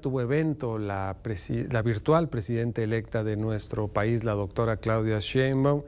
tuvo evento la, la virtual presidenta electa de nuestro país, la doctora Claudia Sheinbaum,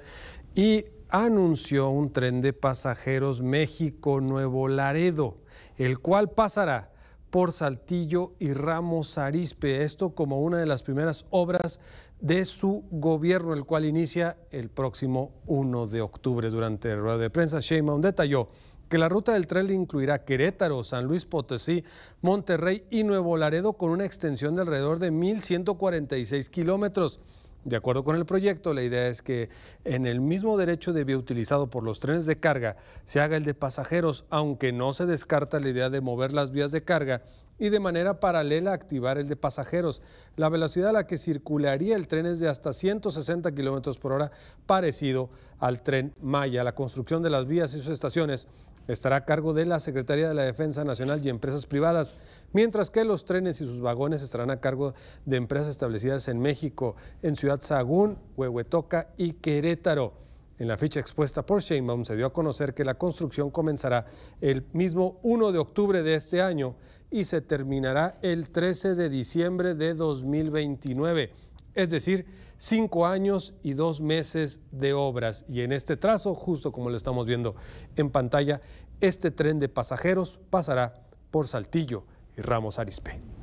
y anunció un tren de pasajeros México-Nuevo Laredo, el cual pasará por Saltillo y Ramos Arispe. Esto como una de las primeras obras de su gobierno, el cual inicia el próximo 1 de octubre. Durante el rueda de prensa, Sheinbaum detalló que la ruta del tren incluirá Querétaro, San Luis Potosí, Monterrey y Nuevo Laredo con una extensión de alrededor de 1.146 kilómetros. De acuerdo con el proyecto, la idea es que en el mismo derecho de vía utilizado por los trenes de carga se haga el de pasajeros, aunque no se descarta la idea de mover las vías de carga y de manera paralela activar el de pasajeros. La velocidad a la que circularía el tren es de hasta 160 kilómetros por hora, parecido al tren Maya. La construcción de las vías y sus estaciones estará a cargo de la Secretaría de la Defensa Nacional y empresas privadas, mientras que los trenes y sus vagones estarán a cargo de empresas establecidas en México, en Ciudad Sagún, Huehuetoca y Querétaro. En la ficha expuesta por Sheinbaum se dio a conocer que la construcción comenzará el mismo 1 de octubre de este año y se terminará el 13 de diciembre de 2029, es decir, cinco años y dos meses de obras. Y en este trazo, justo como lo estamos viendo en pantalla, este tren de pasajeros pasará por Saltillo y Ramos Arispe.